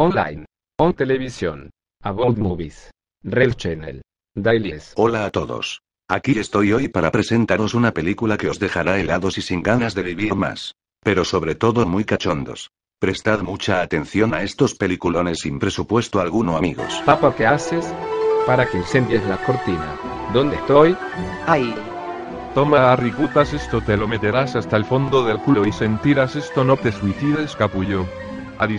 online, on televisión, about movies, Red Channel, dailies. Hola a todos. Aquí estoy hoy para presentaros una película que os dejará helados y sin ganas de vivir más. Pero sobre todo muy cachondos. Prestad mucha atención a estos peliculones sin presupuesto alguno amigos. Papá, ¿qué haces? Para que incendies la cortina. ¿Dónde estoy? Ahí. Toma Harry putas esto te lo meterás hasta el fondo del culo y sentirás esto no te suicides capullo.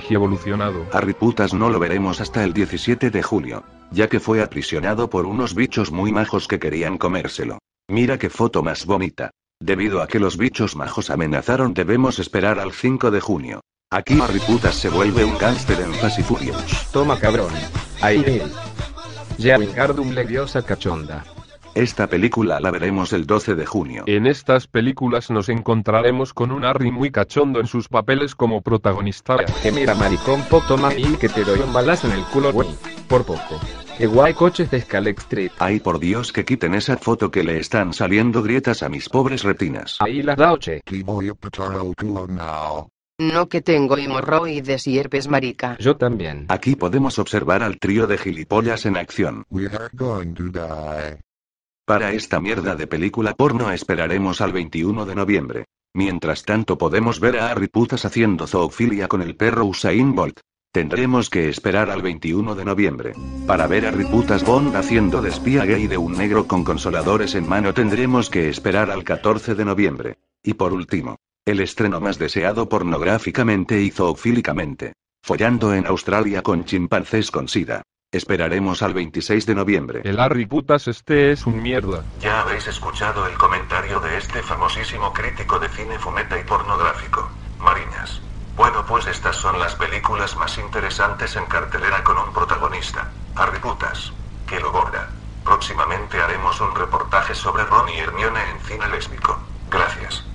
Evolucionado. Harry putas no lo veremos hasta el 17 de julio, ya que fue aprisionado por unos bichos muy majos que querían comérselo. Mira qué foto más bonita. Debido a que los bichos majos amenazaron debemos esperar al 5 de junio. Aquí Harry putas se vuelve un gángster en Fast Furious. Toma cabrón. Ahí. Ya Wingardium Leviosa cachonda. Esta película la veremos el 12 de junio. En estas películas nos encontraremos con un Harry muy cachondo en sus papeles como protagonista. Que mira maricón, po, toma y que te doy un balazo en el culo, güey. Por poco. Que guay coches de Scalex Street. Ay por Dios que quiten esa foto que le están saliendo grietas a mis pobres retinas. Ahí las da oche. Y voy a petar el culo now. No que tengo hemorroides y herpes marica. Yo también. Aquí podemos observar al trío de gilipollas en acción. We are going to die. Para esta mierda de película porno esperaremos al 21 de noviembre. Mientras tanto podemos ver a Harry Putas haciendo zoofilia con el perro Usain Bolt. Tendremos que esperar al 21 de noviembre. Para ver a Riputas Bond haciendo de gay de un negro con consoladores en mano tendremos que esperar al 14 de noviembre. Y por último, el estreno más deseado pornográficamente y zoofílicamente. Follando en Australia con chimpancés con sida. Esperaremos al 26 de noviembre. El Harry putas este es un mierda. Ya habéis escuchado el comentario de este famosísimo crítico de cine fumeta y pornográfico, Mariñas. Bueno, pues estas son las películas más interesantes en cartelera con un protagonista, Harry Putas, que lo borda. Próximamente haremos un reportaje sobre Ron y Hermione en cine lésbico. Gracias.